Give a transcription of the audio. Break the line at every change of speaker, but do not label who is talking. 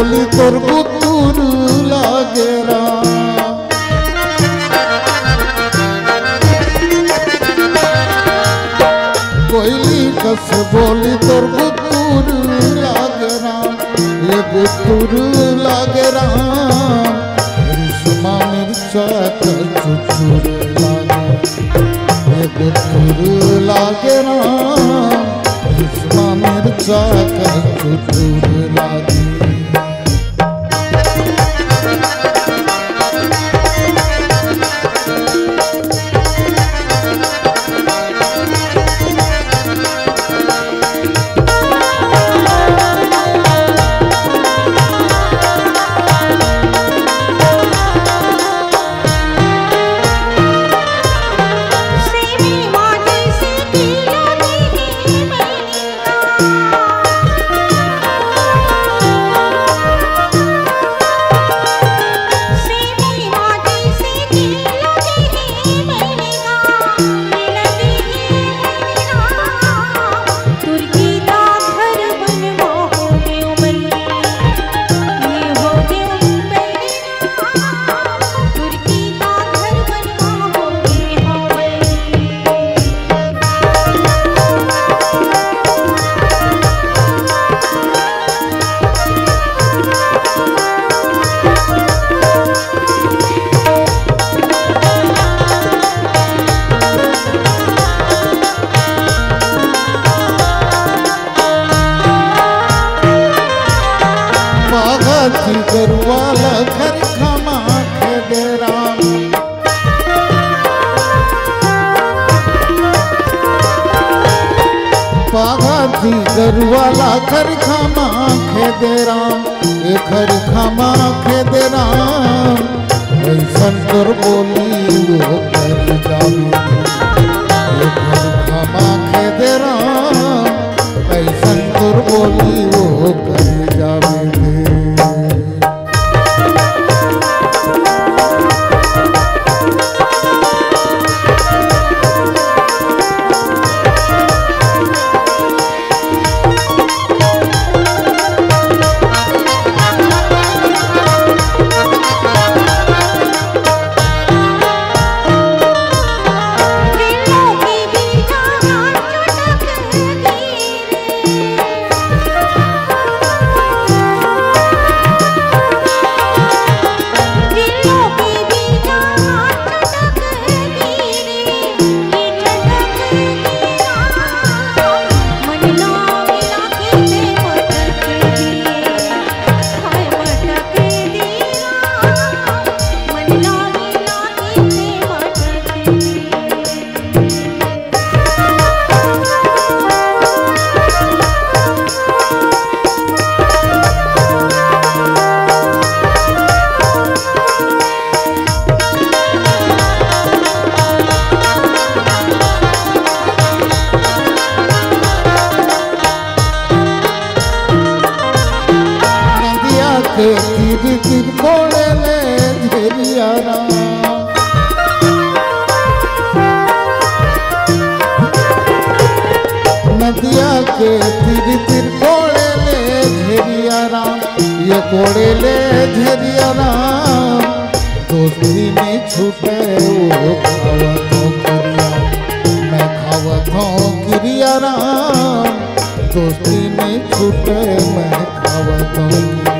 बोली तोर राम। कोयली कस बोली तोर बुतुर लागे राम। ये बुतुर लागे राम, रिश्मा मिर्चा चुचुर लागे। ये बुतुर लागे मिर्चा चुचुर लागे। माघाची गरवाला घर खमा गरवाला घर खमा खेदे राम घर खमा खेदे राम बोली, वो कर जावे राम नदिया के तीर तीर कोड़े ले झेलिया राम ये कोड़े ले झेलिया राम दोस्ती में छूटे वो खावत हो मैं खावत हूँ राम दोस्ती में छूटे मैं खावत हूँ